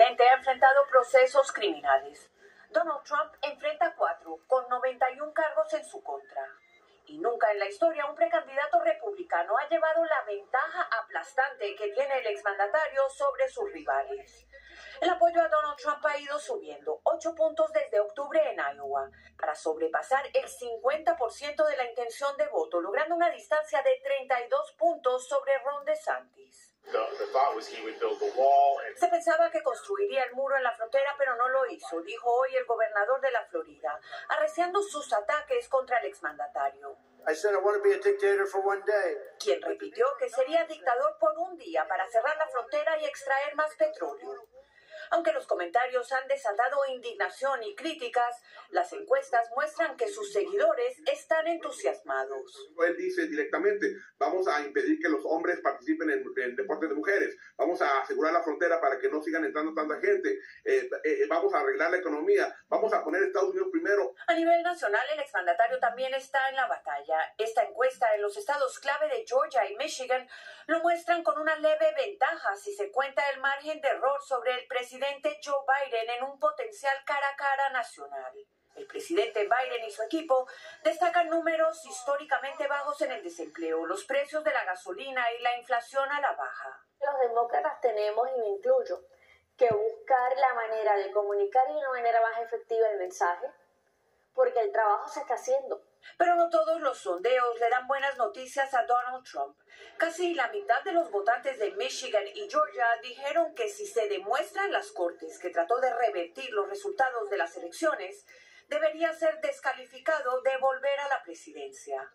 presidente ha enfrentado procesos criminales. Donald Trump enfrenta cuatro, con 91 cargos en su contra. Y nunca en la historia un precandidato republicano ha llevado la ventaja aplastante que tiene el exmandatario sobre sus rivales. El apoyo a Donald Trump ha ido subiendo 8 puntos desde octubre en Iowa para sobrepasar el 50% de la intención de voto, logrando una distancia de 32 puntos sobre Ron DeSantis. Se pensaba que construiría el muro en la frontera, pero no lo hizo, dijo hoy el gobernador de la Florida, arreciando sus ataques contra el exmandatario. Quien repitió que sería dictador por un día para cerrar la frontera y extraer más petróleo. Aunque los comentarios han desatado indignación y críticas, las encuestas muestran que sus seguidores están entusiasmados. Él dice directamente, vamos a impedir que los hombres participen en, deportes de mujeres, vamos a asegurar la frontera para que no sigan entrando tanta gente, eh, eh, vamos a arreglar la economía, vamos a poner Estados Unidos primero. A nivel nacional, el exmandatario también está en la batalla. Esta encuesta en los estados clave de Georgia y Michigan lo muestran con una leve ventaja si se cuenta el margen de error sobre el presidente presidente Joe Biden en un potencial cara a cara nacional. El presidente Biden y su equipo destacan números históricamente bajos en el desempleo, los precios de la gasolina y la inflación a la baja. Los demócratas tenemos, y me incluyo, que buscar la manera de comunicar de una manera más efectiva el mensaje, porque el trabajo se está haciendo. Pero no todos los sondeos le dan buenas noticias a Donald Trump. Casi la mitad de los votantes de Michigan y Georgia dijeron que si se demuestra en las cortes que trató de revertir los resultados de las elecciones, debería ser descalificado de volver a la presidencia.